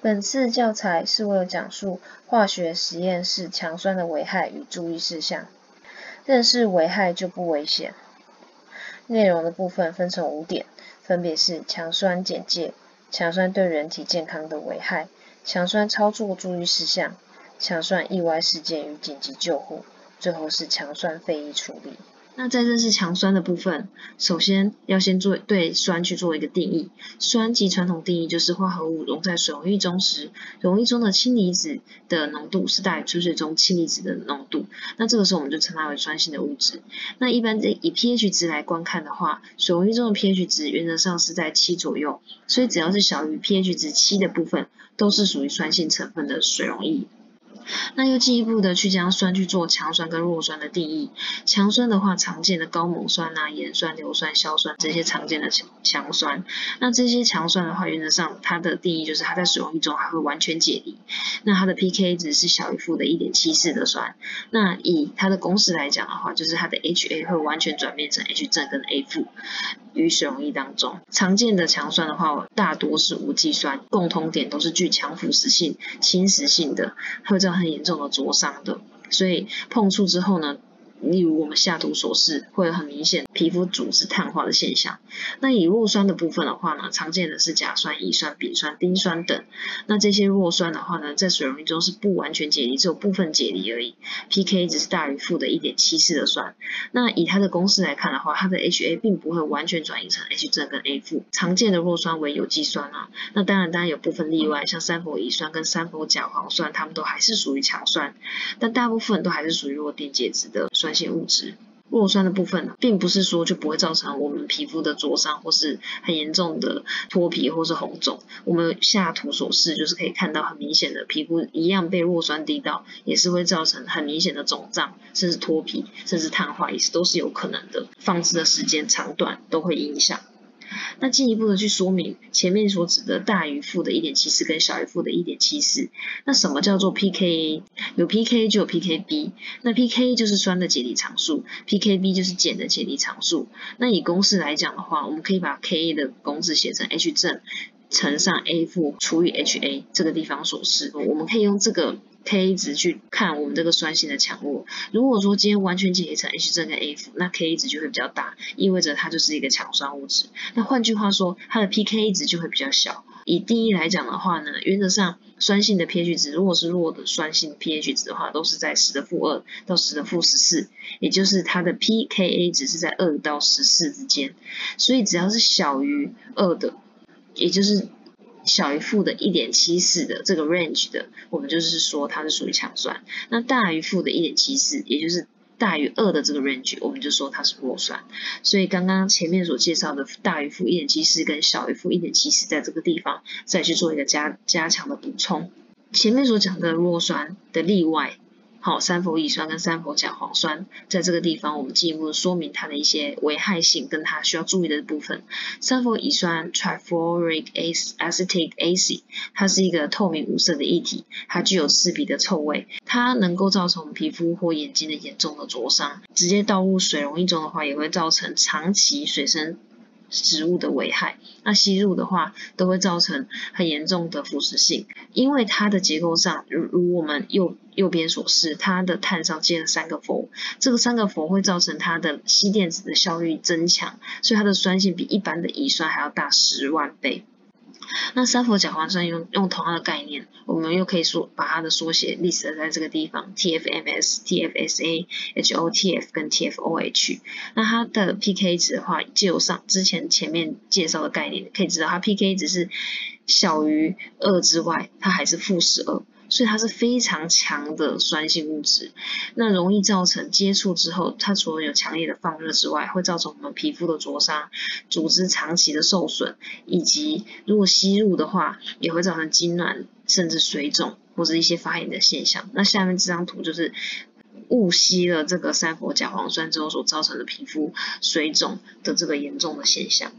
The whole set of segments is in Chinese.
本次教材是为了讲述化学实验室强酸的危害与注意事项。认识危害就不危险。内容的部分分成五点，分别是强酸简介、强酸对人体健康的危害、强酸操作注意事项、强酸意外事件与紧急救护，最后是强酸废液处理。那在认识强酸的部分，首先要先做对酸去做一个定义。酸及传统定义就是化合物溶在水溶液中时，溶液中的氢离子的浓度是大于纯水中氢离子的浓度。那这个时候我们就称它为酸性的物质。那一般以 pH 值来观看的话，水溶液中的 pH 值原则上是在七左右，所以只要是小于 pH 值七的部分，都是属于酸性成分的水溶液。那又进一步的去将酸去做强酸跟弱酸的定义。强酸的话，常见的高锰酸啊、盐酸、硫酸、硝酸这些常见的强强酸。那这些强酸的话，原则上它的定义就是它在水溶液中还会完全解离。那它的 pK 值是小于负的1.74的酸。那以它的公式来讲的话，就是它的 Ha 会完全转变成 H 正跟 A 负于水溶液当中。常见的强酸的话，大多是无机酸，共通点都是具强腐蚀性、侵蚀性的，会造成很严重的灼伤的，所以碰触之后呢？例如我们下图所示，会有很明显皮肤组织碳化的现象。那以弱酸的部分的话呢，常见的是甲酸、乙酸、丙酸、丁酸等。那这些弱酸的话呢，在水溶液中是不完全解离，只有部分解离而已。pK 只是大于负的1.74的酸。那以它的公式来看的话，它的 Ha 并不会完全转移成 H 正跟 A 负。常见的弱酸为有机酸啊。那当然，当然有部分例外，像三氟乙酸跟三氟甲磺酸，它们都还是属于强酸，但大部分都还是属于弱电解质的酸。性物质，弱酸的部分呢，并不是说就不会造成我们皮肤的灼伤或是很严重的脱皮或是红肿。我们下图所示就是可以看到很明显的皮肤一样被弱酸滴到，也是会造成很明显的肿胀，甚至脱皮，甚至碳化，也是都是有可能的。放置的时间长短都会影响。那进一步的去说明前面所指的大于负的1.74跟小于负的1.74。那什么叫做 pKa？有 pKa 就有 pKb。那 pKa 就是酸的解离常数，pKb 就是碱的解离常数。那以公式来讲的话，我们可以把 Ka 的公式写成 H 正乘上 A 负除以 Ha 这个地方所示。我们可以用这个。K 值去看我们这个酸性的强弱。如果说今天完全解离成 H 正跟 A 负，那 K 值就会比较大，意味着它就是一个强酸物质。那换句话说，它的 pK 值就会比较小。以定义来讲的话呢，原则上酸性的 pH 值如果是弱的酸性 pH 值的话，都是在十的负二到十的负十四，也就是它的 pKa 值是在二到十四之间。所以只要是小于二的，也就是小于负的1.74的这个 range 的，我们就是说它是属于强酸。那大于负的1.74，也就是大于二的这个 range，我们就说它是弱酸。所以刚刚前面所介绍的大于负1.74跟小于负1.74，在这个地方再去做一个加加强的补充。前面所讲的弱酸的例外。好，三氟乙酸跟三氟甲磺酸，在这个地方我们进一步说明它的一些危害性，跟它需要注意的部分。三氟乙酸 （trifluoric acetic acid） 它是一个透明无色的液体，它具有刺鼻的臭味，它能够造成皮肤或眼睛的严重的灼伤。直接倒入水溶液中的话，也会造成长期水生食物的危害。那吸入的话，都会造成很严重的腐蚀性，因为它的结构上，如如我们右。右边所示，它的碳上接了三个氟，这个三个氟会造成它的吸电子的效率增强，所以它的酸性比一般的乙酸还要大十万倍。那三氟甲磺酸用用同样的概念，我们又可以说把它的缩写 list 在这个地方，TFMS、TFSA、HOTF 跟 TFOH。那它的 pK 值的话，借由上之前前面介绍的概念，可以知道它 pK 值是小于二之外，它还是负十二。所以它是非常强的酸性物质，那容易造成接触之后，它除了有强烈的放热之外，会造成我们皮肤的灼伤、组织长期的受损，以及如果吸入的话，也会造成痉挛，甚至水肿或者一些发炎的现象。那下面这张图就是误吸了这个三氟甲磺酸之后所造成的皮肤水肿的这个严重的现象。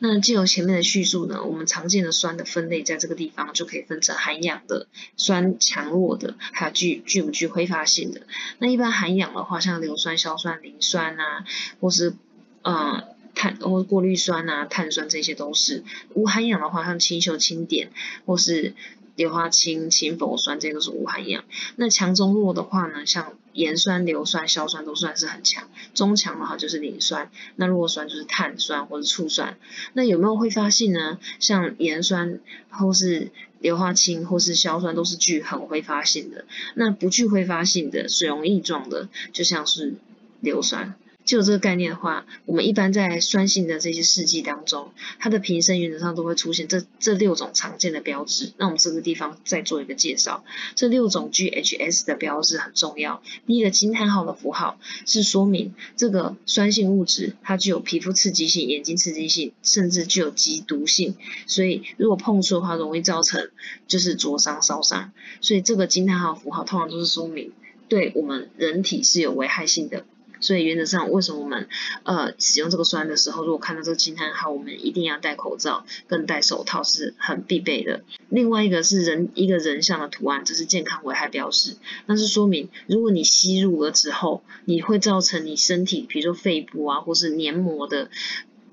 那借由前面的叙述呢，我们常见的酸的分类在这个地方就可以分成含氧的、酸强弱的，还有具具不具挥发性的。那一般含氧的话，像硫酸、硝酸、磷酸啊，或是呃碳或过滤酸啊、碳酸这些都是。无含氧的话，像氢溴、氢碘或是硫化氢、氢氟酸，这些都是无含氧。那强中弱的话呢，像盐酸、硫酸、硝酸都算是很强。中强的话就是磷酸，那弱酸就是碳酸或者醋酸。那有没有挥发性呢？像盐酸或是硫化氢或是硝酸都是具很挥发性的。那不具挥发性的水溶液状的，就像是硫酸。就这个概念的话，我们一般在酸性的这些试剂当中，它的瓶身原则上都会出现这这六种常见的标志。那我们这个地方再做一个介绍，这六种 GHS 的标志很重要。第一个惊叹号的符号是说明这个酸性物质它具有皮肤刺激性、眼睛刺激性，甚至具有极毒性。所以如果碰触的话，容易造成就是灼伤、烧伤。所以这个惊叹号符号通常都是说明对我们人体是有危害性的。所以原则上，为什么我们呃使用这个酸的时候，如果看到这个惊叹号，我们一定要戴口罩跟戴手套是很必备的。另外一个是人一个人像的图案，这是健康危害标识，那是说明如果你吸入了之后，你会造成你身体，比如说肺部啊，或是黏膜的。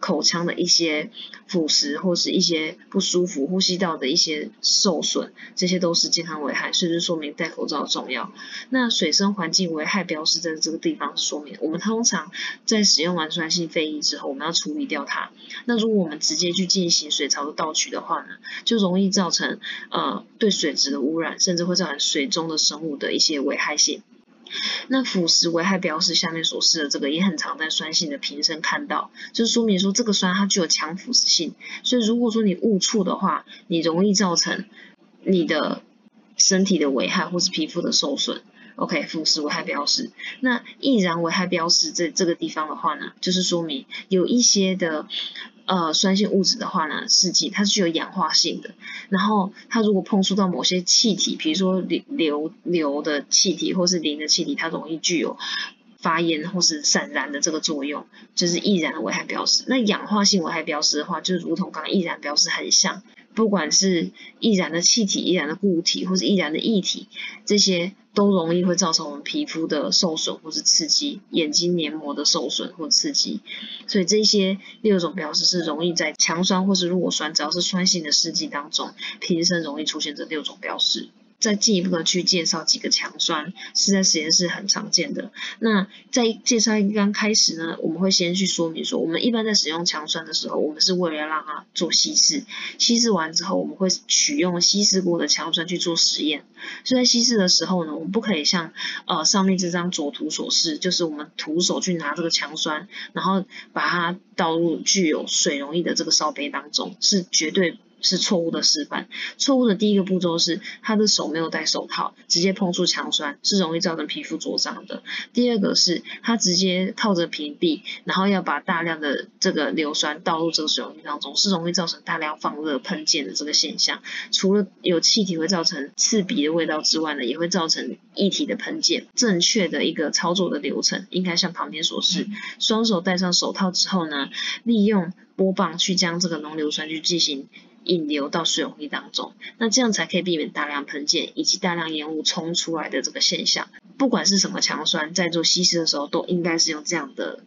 口腔的一些腐蚀或是一些不舒服、呼吸道的一些受损，这些都是健康危害，所以就说明戴口罩重要。那水生环境危害标识在这个地方说明，我们通常在使用完酸性废液之后，我们要处理掉它。那如果我们直接去进行水槽的倒取的话呢，就容易造成呃对水质的污染，甚至会造成水中的生物的一些危害性。那腐蚀危害标识下面所示的这个也很常在酸性的瓶身看到，就是说明说这个酸它具有强腐蚀性，所以如果说你误触的话，你容易造成你的身体的危害或是皮肤的受损。OK，腐蚀危害标识。那易燃危害标识这这个地方的话呢，就是说明有一些的。呃，酸性物质的话呢，试剂它是具有氧化性的。然后它如果碰触到某些气体，比如说硫硫的气体或是磷的气体，它容易具有发烟或是散燃的这个作用，就是易燃的危害标识。那氧化性危害标识的话，就如同刚刚易燃标识很像。不管是易燃的气体、易燃的固体，或是易燃的液体，这些都容易会造成我们皮肤的受损或是刺激，眼睛黏膜的受损或刺激。所以这些六种标识是容易在强酸或是弱酸，只要是酸性的试剂当中，瓶身容易出现这六种标识。再进一步的去介绍几个强酸，是在实验室很常见的。那在介绍刚开始呢，我们会先去说明说，我们一般在使用强酸的时候，我们是为了要让它做稀释，稀释完之后，我们会取用稀释过的强酸去做实验。所以在稀释的时候呢，我们不可以像呃上面这张左图所示，就是我们徒手去拿这个强酸，然后把它倒入具有水溶液的这个烧杯当中，是绝对。是错误的示范。错误的第一个步骤是他的手没有戴手套，直接碰触强酸是容易造成皮肤灼伤的。第二个是他直接套着瓶壁，然后要把大量的这个硫酸倒入这个水溶液当中，是容易造成大量放热喷溅的这个现象。除了有气体会造成刺鼻的味道之外呢，也会造成液体的喷溅。正确的一个操作的流程应该像旁边所示，双手戴上手套之后呢，利用波棒去将这个浓硫酸去进行。引流到水溶液当中，那这样才可以避免大量喷溅以及大量烟雾冲出来的这个现象。不管是什么强酸，在做稀释的时候，都应该是用这样的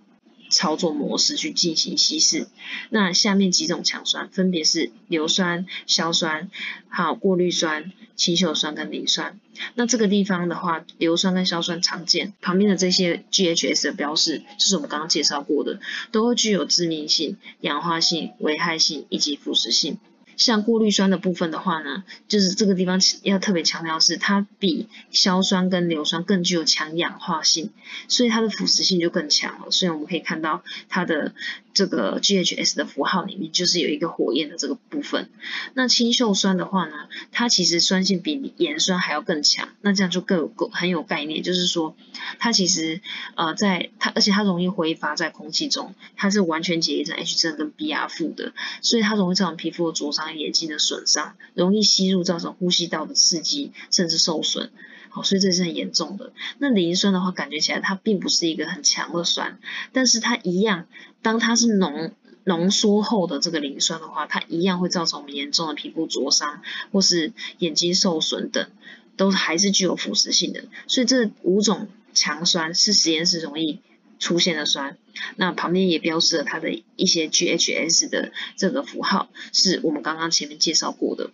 操作模式去进行稀释。那下面几种强酸分别是硫酸、硝酸、还有过滤酸、氢溴酸跟磷酸。那这个地方的话，硫酸跟硝酸常见，旁边的这些 GHS 的标示，就是我们刚刚介绍过的，都具有致命性、氧化性、危害性以及腐蚀性。像过滤酸的部分的话呢，就是这个地方要特别强调是，它比硝酸跟硫酸更具有强氧化性，所以它的腐蚀性就更强了。所以我们可以看到它的这个 GHS 的符号里面就是有一个火焰的这个部分。那氢溴酸的话呢，它其实酸性比盐酸还要更强，那这样就更有够很有概念，就是说它其实呃在它而且它容易挥发在空气中，它是完全解离成 H 正跟 Br 负的，所以它容易造成皮肤的灼伤。眼睛的损伤，容易吸入，造成呼吸道的刺激，甚至受损。好，所以这是很严重的。那磷酸的话，感觉起来它并不是一个很强的酸，但是它一样，当它是浓浓缩后的这个磷酸的话，它一样会造成我们严重的皮肤灼伤，或是眼睛受损等，都还是具有腐蚀性的。所以这五种强酸是实验室容易出现的酸，那旁边也标示了它的一些 GHS 的这个符号，是我们刚刚前面介绍过的。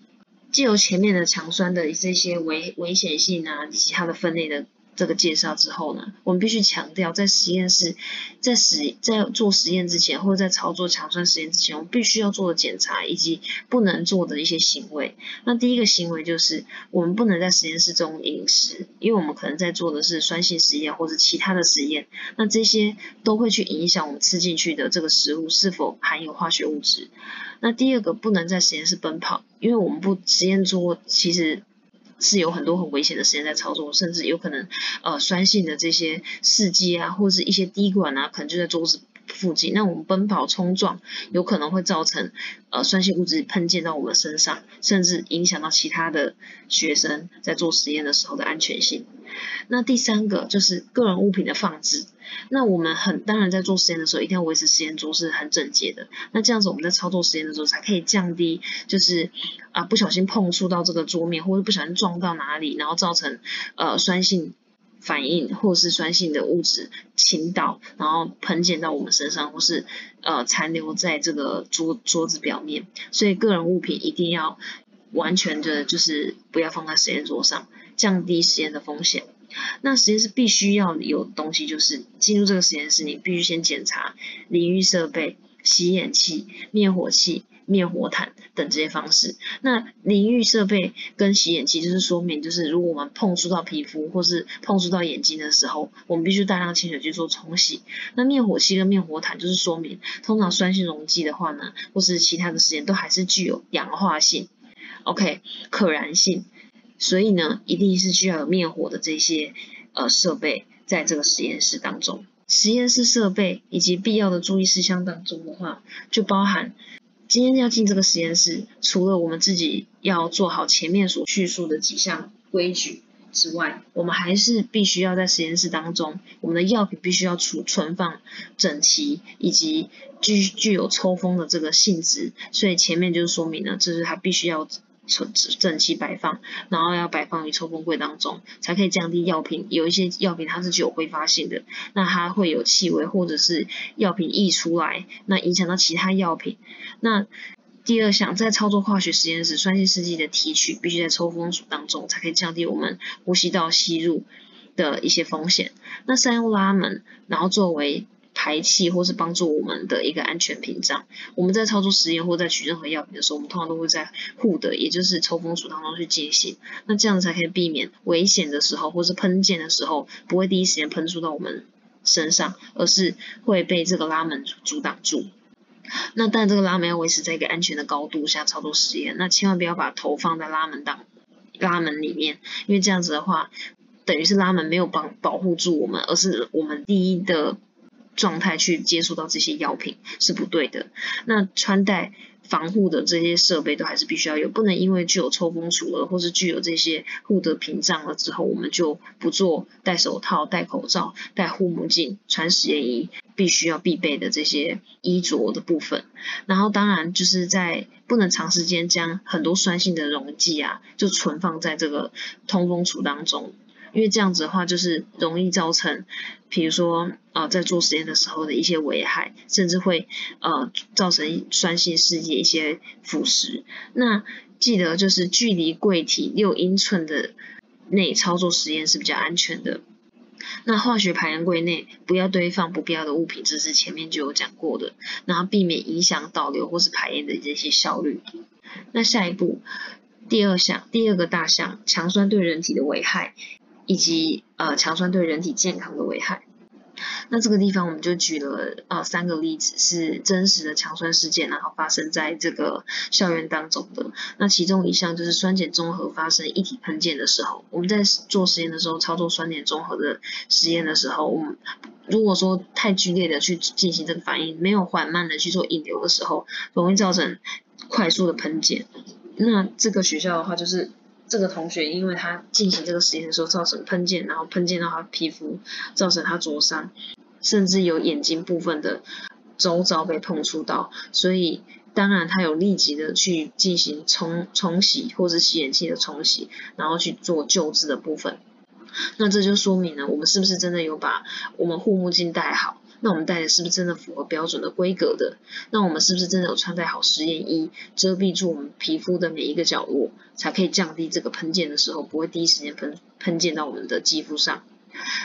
既有前面的强酸的这些危危险性啊，以及它的分类的。这个介绍之后呢，我们必须强调，在实验室在实在做实验之前，或者在操作强酸实验之前，我们必须要做的检查以及不能做的一些行为。那第一个行为就是，我们不能在实验室中饮食，因为我们可能在做的是酸性实验或者其他的实验，那这些都会去影响我们吃进去的这个食物是否含有化学物质。那第二个，不能在实验室奔跑，因为我们不实验桌其实。是有很多很危险的实验在操作，甚至有可能呃酸性的这些试剂啊，或是一些滴管啊，可能就在桌子附近。那我们奔跑冲撞，有可能会造成呃酸性物质喷溅到我们身上，甚至影响到其他的学生在做实验的时候的安全性。那第三个就是个人物品的放置。那我们很当然在做实验的时候，一定要维持实验桌是很整洁的。那这样子我们在操作实验的时候，才可以降低就是啊不小心碰触到这个桌面，或者不小心撞到哪里，然后造成呃酸性反应或是酸性的物质倾倒，然后喷溅到我们身上，或是呃残留在这个桌桌子表面。所以个人物品一定要完全的就是不要放在实验桌上，降低实验的风险。那实验室必须要有东西，就是进入这个实验室，你必须先检查淋浴设备、洗眼器、灭火器、灭火毯等这些方式。那淋浴设备跟洗眼器就是说明，就是如果我们碰触到皮肤或是碰触到眼睛的时候，我们必须大量清水去做冲洗。那灭火器跟灭火毯就是说明，通常酸性溶剂的话呢，或是其他的实验都还是具有氧化性，OK，可燃性。所以呢，一定是需要有灭火的这些呃设备在这个实验室当中。实验室设备以及必要的注意事项当中的话，就包含今天要进这个实验室，除了我们自己要做好前面所叙述的几项规矩之外，我们还是必须要在实验室当中，我们的药品必须要储存放整齐，以及具具有抽风的这个性质。所以前面就是说明了，这是它必须要。整整齐摆放，然后要摆放于抽风柜当中，才可以降低药品。有一些药品它是具有挥发性的，那它会有气味或者是药品溢出来，那影响到其他药品。那第二项，在操作化学实验室，酸性试剂的提取必须在抽风组当中，才可以降低我们呼吸道吸入的一些风险。那三用拉门，然后作为。排气或是帮助我们的一个安全屏障。我们在操作实验或在取任何药品的时候，我们通常都会在护的，也就是抽风组当中去进行。那这样才可以避免危险的时候或是喷溅的时候，不会第一时间喷出到我们身上，而是会被这个拉门阻挡住。那但这个拉门要维持在一个安全的高度下操作实验，那千万不要把头放在拉门当拉门里面，因为这样子的话，等于是拉门没有帮保护住我们，而是我们第一的。状态去接触到这些药品是不对的。那穿戴防护的这些设备都还是必须要有，不能因为具有抽风除了或是具有这些护的屏障了之后，我们就不做戴手套、戴口罩、戴护目镜、穿实验衣必须要必备的这些衣着的部分。然后当然就是在不能长时间将很多酸性的溶剂啊，就存放在这个通风处当中。因为这样子的话，就是容易造成，比如说，呃，在做实验的时候的一些危害，甚至会呃造成酸性试剂一些腐蚀。那记得就是距离柜体六英寸的内操作实验是比较安全的。那化学排烟柜内不要堆放不必要的物品，这是前面就有讲过的，然后避免影响导流或是排烟的这些效率。那下一步，第二项，第二个大项，强酸对人体的危害。以及呃强酸对人体健康的危害。那这个地方我们就举了呃三个例子，是真实的强酸事件，然后发生在这个校园当中的。那其中一项就是酸碱中和发生一体喷溅的时候，我们在做实验的时候，操作酸碱中和的实验的时候，我们如果说太剧烈的去进行这个反应，没有缓慢的去做引流的时候，容易造成快速的喷溅。那这个学校的话就是。这个同学因为他进行这个实验的时候造成喷溅，然后喷溅到他皮肤，造成他灼伤，甚至有眼睛部分的周遭被碰触到，所以当然他有立即的去进行冲冲洗或者洗眼器的冲洗，然后去做救治的部分。那这就说明了我们是不是真的有把我们护目镜戴好？那我们戴的是不是真的符合标准的规格的？那我们是不是真的有穿戴好实验衣，遮蔽住我们皮肤的每一个角落，才可以降低这个喷溅的时候不会第一时间喷喷溅到我们的肌肤上？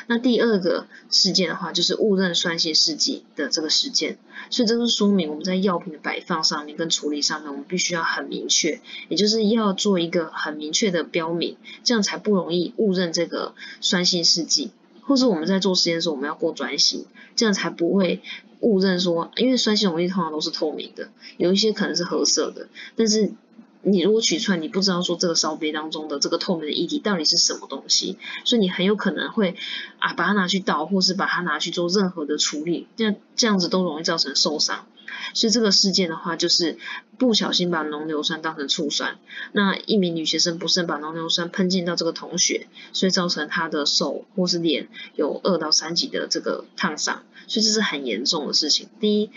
那第二个事件的话，就是误认酸性试剂的这个事件，所以这就说明我们在药品的摆放上面跟处理上面，我们必须要很明确，也就是要做一个很明确的标明，这样才不容易误认这个酸性试剂，或是我们在做实验的时候，我们要过专心，这样才不会误认说，因为酸性溶液通常都是透明的，有一些可能是褐色的，但是。你如果取出来，你不知道说这个烧杯当中的这个透明的液体到底是什么东西，所以你很有可能会啊把它拿去倒，或是把它拿去做任何的处理，这样这样子都容易造成受伤。所以这个事件的话，就是不小心把浓硫酸当成醋酸，那一名女学生不慎把浓硫酸喷溅到这个同学，所以造成她的手或是脸有二到三级的这个烫伤，所以这是很严重的事情。第一，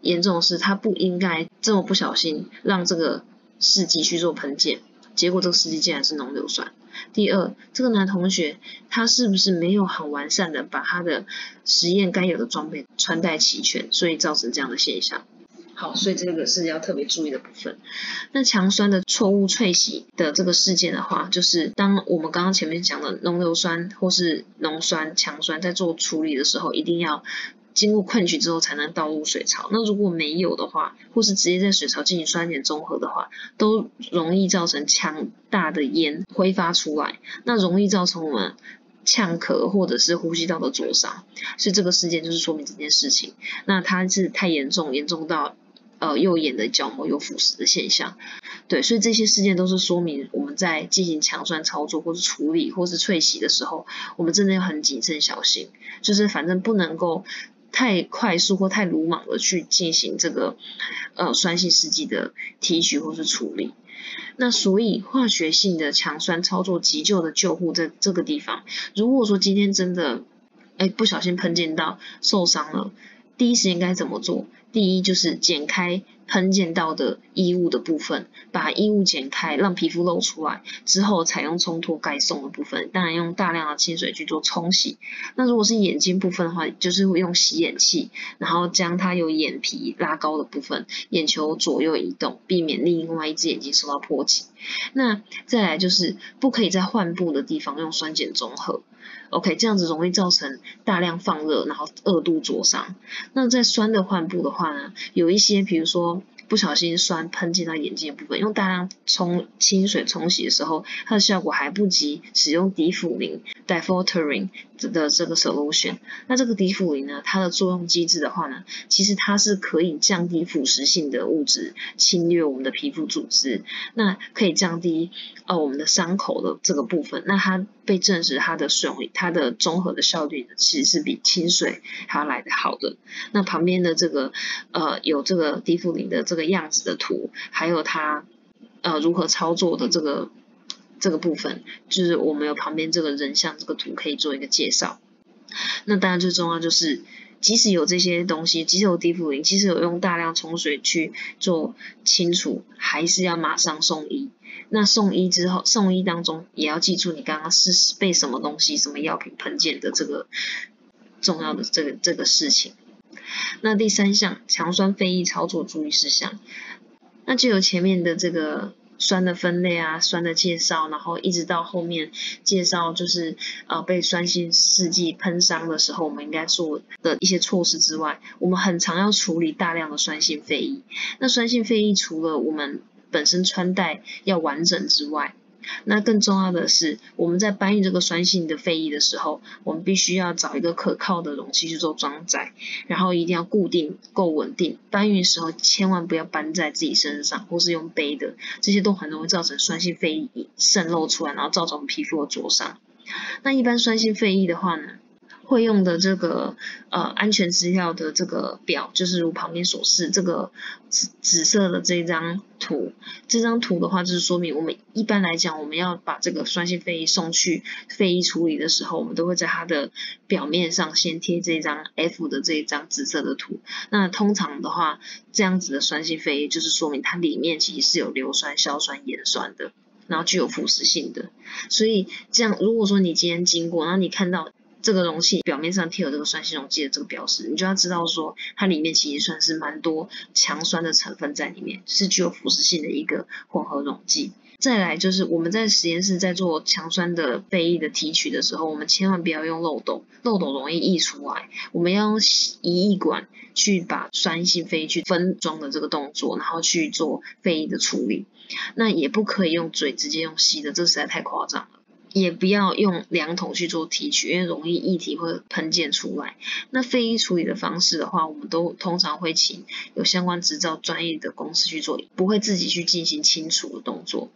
严重的是她不应该这么不小心让这个。试剂去做喷溅，结果这个司机竟然是浓硫酸。第二，这个男同学他是不是没有很完善的把他的实验该有的装备穿戴齐全，所以造成这样的现象？好，所以这个是要特别注意的部分。那强酸的错误萃洗的这个事件的话，就是当我们刚刚前面讲的浓硫酸或是浓酸、强酸在做处理的时候，一定要。经过困局之后才能倒入水槽。那如果没有的话，或是直接在水槽进行酸碱中和的话，都容易造成强大的烟挥发出来，那容易造成我们呛咳或者是呼吸道的灼伤。所以这个事件就是说明这件事情。那它是太严重，严重到呃右眼的角膜有腐蚀的现象。对，所以这些事件都是说明我们在进行强酸操作或是处理或是萃洗的时候，我们真的要很谨慎小心。就是反正不能够。太快速或太鲁莽的去进行这个呃酸性试剂的提取或是处理，那所以化学性的强酸操作急救的救护在这个地方，如果说今天真的哎不小心喷溅到受伤了，第一时间该怎么做？第一就是剪开。喷溅到的衣物的部分，把衣物剪开，让皮肤露出来之后，采用冲脱盖送的部分，当然用大量的清水去做冲洗。那如果是眼睛部分的话，就是会用洗眼器，然后将它有眼皮拉高的部分，眼球左右移动，避免另外一只眼睛受到波及。那再来就是不可以在患部的地方用酸碱中和。OK，这样子容易造成大量放热，然后二度灼伤。那在酸的患部的话呢，有一些，比如说。不小心酸喷进到眼睛的部分，用大量冲清水冲洗的时候，它的效果还不及使用迪辅林 （Diphotering） 的这个 solution。那这个迪辅林呢，它的作用机制的话呢，其实它是可以降低腐蚀性的物质侵略我们的皮肤组织，那可以降低呃我们的伤口的这个部分。那它被证实它的水它的综合的效率，其实是比清水还要来的好的。那旁边的这个呃有这个迪辅林的这个。样子的图，还有它呃如何操作的这个这个部分，就是我们有旁边这个人像这个图可以做一个介绍。那当然最重要就是，即使有这些东西，即使有低氟林，即使有用大量冲水去做清除，还是要马上送医。那送医之后，送医当中也要记住你刚刚是被什么东西、什么药品喷溅的这个重要的这个这个事情。那第三项强酸非议操作注意事项，那就有前面的这个酸的分类啊，酸的介绍，然后一直到后面介绍就是呃被酸性试剂喷伤的时候，我们应该做的一些措施之外，我们很常要处理大量的酸性废液。那酸性废液除了我们本身穿戴要完整之外，那更重要的是，我们在搬运这个酸性的废液的时候，我们必须要找一个可靠的容器去做装载，然后一定要固定够稳定。搬运时候千万不要搬在自己身上，或是用背的，这些都很容易造成酸性废液渗漏出来，然后造成皮肤的灼伤。那一般酸性废液的话呢？会用的这个呃安全资料的这个表，就是如旁边所示，这个紫紫色的这张图，这张图的话就是说明我们一般来讲，我们要把这个酸性废液送去废液处理的时候，我们都会在它的表面上先贴这张 F 的这一张紫色的图。那通常的话，这样子的酸性废液就是说明它里面其实是有硫酸、硝酸、盐酸的。然后具有腐蚀性的。所以这样，如果说你今天经过，然后你看到这个容器表面上贴有这个酸性溶剂的这个标识，你就要知道说它里面其实算是蛮多强酸的成分在里面，是具有腐蚀性的一个混合溶剂。再来就是我们在实验室在做强酸的废液的提取的时候，我们千万不要用漏斗，漏斗容易溢出来。我们要用移液管去把酸性废液去分装的这个动作，然后去做废液的处理。那也不可以用嘴直接用吸的，这实在太夸张了。也不要用量筒去做提取，因为容易液体会喷溅出来。那废液处理的方式的话，我们都通常会请有相关执照专业的公司去做，不会自己去进行清除的动作。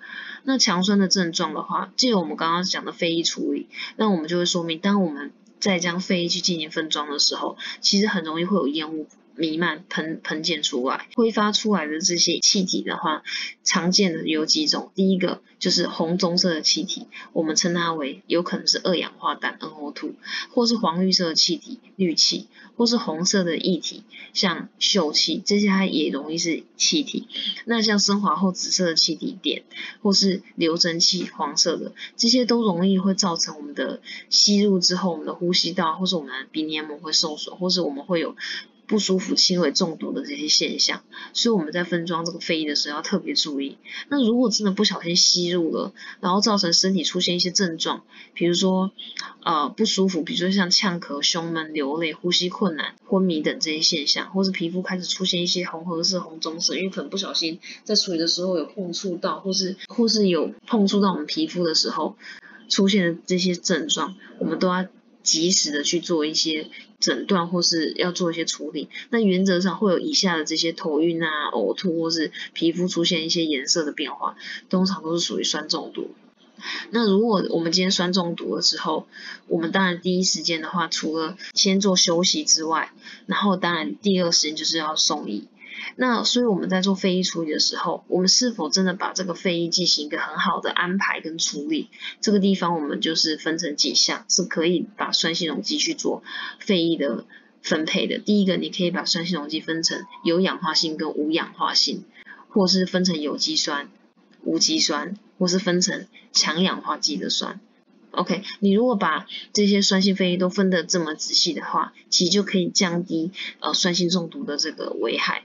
那强酸的症状的话，借由我们刚刚讲的废液处理，那我们就会说明，当我们在将废液去进行分装的时候，其实很容易会有烟雾。弥漫喷喷溅出来，挥发出来的这些气体的话，常见的有几种。第一个就是红棕色的气体，我们称它为有可能是二氧化氮 （NO2），或是黄绿色的气体氯气，或是红色的液体，像溴气，这些它也容易是气体。那像升华后紫色的气体碘，或是硫蒸气黄色的，这些都容易会造成我们的吸入之后，我们的呼吸道或是我们的鼻黏膜会受损，或是我们会有。不舒服、轻微中毒的这些现象，所以我们在分装这个肺液的时候要特别注意。那如果真的不小心吸入了，然后造成身体出现一些症状，比如说呃不舒服，比如说像呛咳、胸闷、流泪、呼吸困难、昏迷等这些现象，或是皮肤开始出现一些红褐色、红棕色，因为可能不小心在处理的时候有碰触到，或是或是有碰触到我们皮肤的时候出现的这些症状，我们都要。及时的去做一些诊断，或是要做一些处理。那原则上会有以下的这些头晕啊、呕吐，或是皮肤出现一些颜色的变化，通常都是属于酸中毒。那如果我们今天酸中毒了之后，我们当然第一时间的话，除了先做休息之外，然后当然第二时间就是要送医。那所以我们在做废液处理的时候，我们是否真的把这个废液进行一个很好的安排跟处理？这个地方我们就是分成几项，是可以把酸性溶剂去做废液的分配的。第一个，你可以把酸性溶剂分成有氧化性跟无氧化性，或是分成有机酸、无机酸，或是分成强氧化剂的酸。OK，你如果把这些酸性废液都分得这么仔细的话，其实就可以降低呃酸性中毒的这个危害。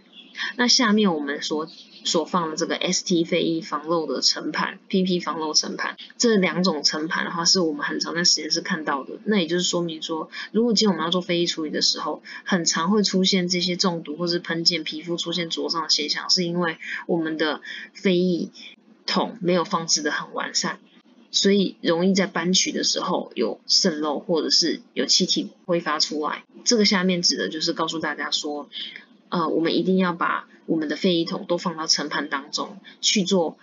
那下面我们所所放的这个 ST 废液防漏的层盘，PP 防漏层盘，这两种层盘的话，是我们很常在实验室看到的。那也就是说明说，如果今天我们要做废液处理的时候，很常会出现这些中毒或是喷溅、皮肤出现灼伤的现象，是因为我们的废液桶没有放置的很完善，所以容易在搬取的时候有渗漏，或者是有气体挥发出来。这个下面指的就是告诉大家说。呃，我们一定要把我们的废液桶都放到盛盘当中去做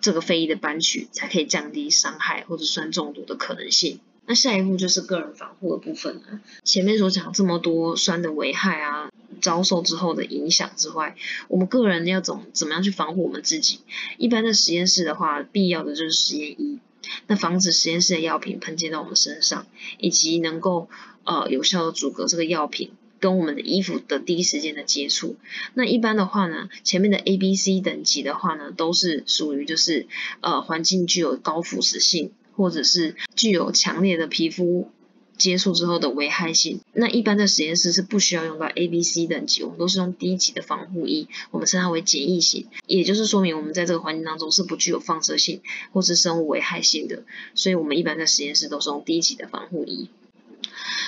这个废液的搬取，才可以降低伤害或者酸中毒的可能性。那下一步就是个人防护的部分了。前面所讲这么多酸的危害啊，遭受之后的影响之外，我们个人要怎怎么样去防护我们自己？一般的实验室的话，必要的就是实验衣，那防止实验室的药品喷溅到我们身上，以及能够呃有效的阻隔这个药品。跟我们的衣服的第一时间的接触，那一般的话呢，前面的 A、B、C 等级的话呢，都是属于就是呃环境具有高腐蚀性，或者是具有强烈的皮肤接触之后的危害性。那一般的实验室是不需要用到 A、B、C 等级，我们都是用低级的防护衣，我们称它为简易型，也就是说明我们在这个环境当中是不具有放射性或是生物危害性的，所以我们一般在实验室都是用低级的防护衣。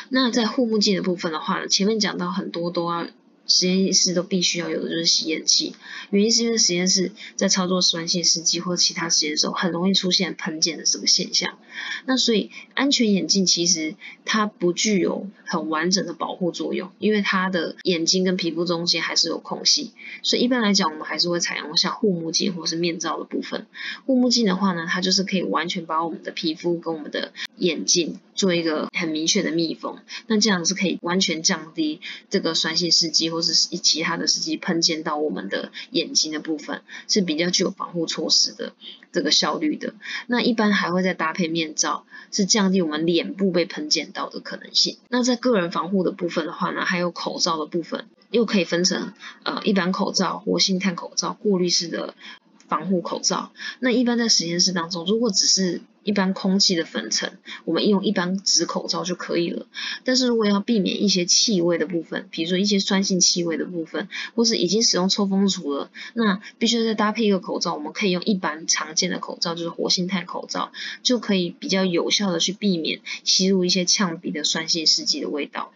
那在护目镜的部分的话呢，前面讲到很多都要实验室都必须要有的就是吸烟器，原因是因为实验室在操作酸性试剂或其他实验时候，很容易出现喷溅的这个现象。那所以安全眼镜其实它不具有很完整的保护作用，因为它的眼睛跟皮肤中间还是有空隙，所以一般来讲我们还是会采用像护目镜或是面罩的部分。护目镜的话呢，它就是可以完全把我们的皮肤跟我们的眼镜做一个很明确的密封，那这样是可以完全降低这个酸性试剂或是以其他的试剂喷溅到我们的眼睛的部分，是比较具有防护措施的这个效率的。那一般还会再搭配面罩，是降低我们脸部被喷溅到的可能性。那在个人防护的部分的话呢，还有口罩的部分，又可以分成呃一般口罩、活性炭口罩、过滤式的。防护口罩。那一般在实验室当中，如果只是一般空气的粉尘，我们用一般纸口罩就可以了。但是如果要避免一些气味的部分，比如说一些酸性气味的部分，或是已经使用抽风除了，那必须再搭配一个口罩。我们可以用一般常见的口罩，就是活性炭口罩，就可以比较有效的去避免吸入一些呛鼻的酸性试剂的味道。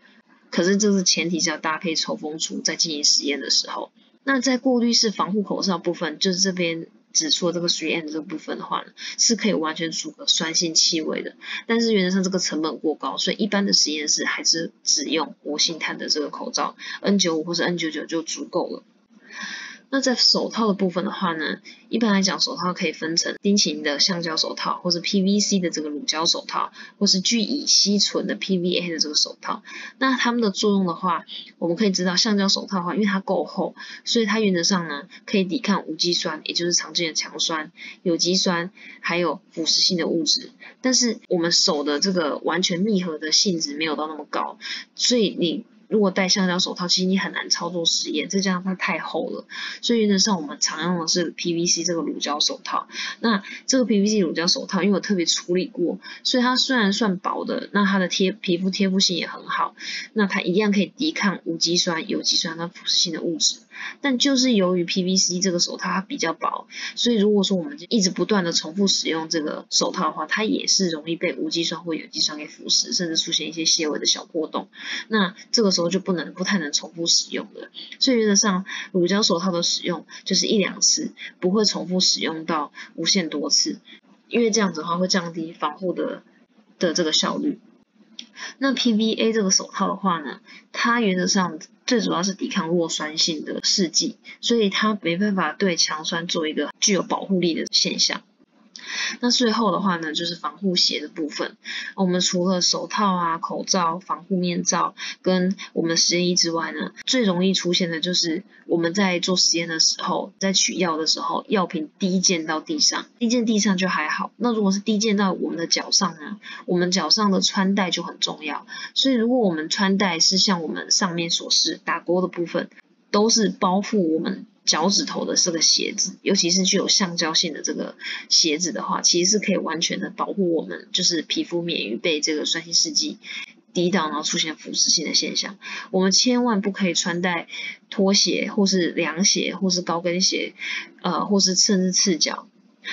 可是这是前提是要搭配抽风除，在进行实验的时候。那在过滤式防护口罩部分，就是这边。指出这个 3M 这个部分的话呢，是可以完全阻隔酸性气味的，但是原则上这个成本过高，所以一般的实验室还是只用活性炭的这个口罩 N 九五或者 N 九九就足够了。那在手套的部分的话呢，一般来讲手套可以分成丁腈的橡胶手套，或者 PVC 的这个乳胶手套，或是聚乙烯醇的 PVA 的这个手套。那它们的作用的话，我们可以知道橡胶手套的话，因为它够厚，所以它原则上呢可以抵抗无机酸，也就是常见的强酸、有机酸，还有腐蚀性的物质。但是我们手的这个完全密合的性质没有到那么高，所以你。如果戴橡胶手套，其实你很难操作实验，再加上它太厚了，所以原则上我们常用的是 PVC 这个乳胶手套。那这个 PVC 乳胶手套，因为我特别处理过，所以它虽然算薄的，那它的贴皮肤贴肤性也很好，那它一样可以抵抗无机酸、有机酸跟腐蚀性的物质。但就是由于 PVC 这个手套它比较薄，所以如果说我们就一直不断的重复使用这个手套的话，它也是容易被无机酸或有机酸给腐蚀，甚至出现一些细微的小破洞。那这个时候就不能不太能重复使用了。所以原则上，乳胶手套的使用就是一两次，不会重复使用到无限多次，因为这样子的话会降低防护的的这个效率。那 PVA 这个手套的话呢，它原则上最主要是抵抗弱酸性的试剂，所以它没办法对强酸做一个具有保护力的现象。那最后的话呢，就是防护鞋的部分。我们除了手套啊、口罩、防护面罩跟我们实验衣之外呢，最容易出现的就是我们在做实验的时候，在取药的时候，药品滴溅到地上，滴溅地上就还好。那如果是滴溅到我们的脚上呢，我们脚上的穿戴就很重要。所以如果我们穿戴是像我们上面所示打勾的部分，都是包覆我们。脚趾头的这个鞋子，尤其是具有橡胶性的这个鞋子的话，其实是可以完全的保护我们，就是皮肤免于被这个酸性试剂滴到，然后出现腐蚀性的现象。我们千万不可以穿戴拖鞋，或是凉鞋，或是高跟鞋，呃，或是甚至赤脚。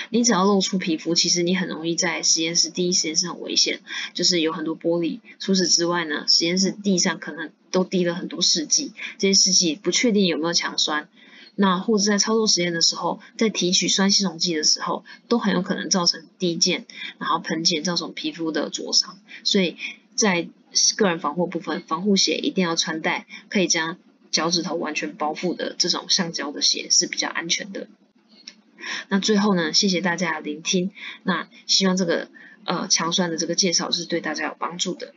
你只要露出皮肤，其实你很容易在实验室，第一实验室很危险，就是有很多玻璃。除此之外呢，实验室地上可能都滴了很多试剂，这些试剂不确定有没有强酸。那或者在操作实验的时候，在提取酸系统剂的时候，都很有可能造成滴溅，然后喷溅，造成皮肤的灼伤。所以在个人防护部分，防护鞋一定要穿戴可以将脚趾头完全包覆的这种橡胶的鞋是比较安全的。那最后呢，谢谢大家的聆听。那希望这个呃强酸的这个介绍是对大家有帮助的。